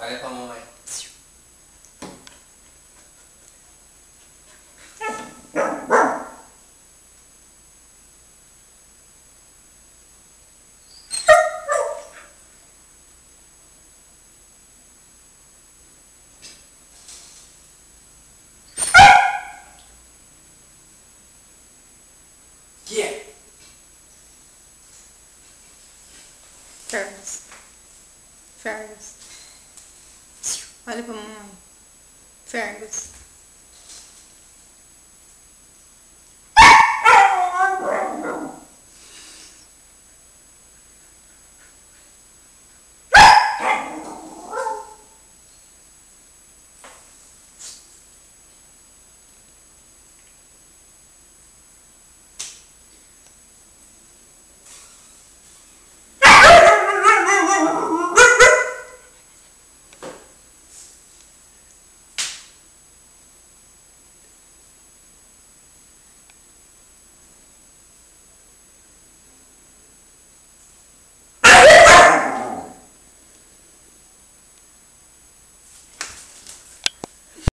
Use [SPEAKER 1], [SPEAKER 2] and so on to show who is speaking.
[SPEAKER 1] Olha pra mamãe. Que é?
[SPEAKER 2] Fergus. Olha pra mamãe. Fergus.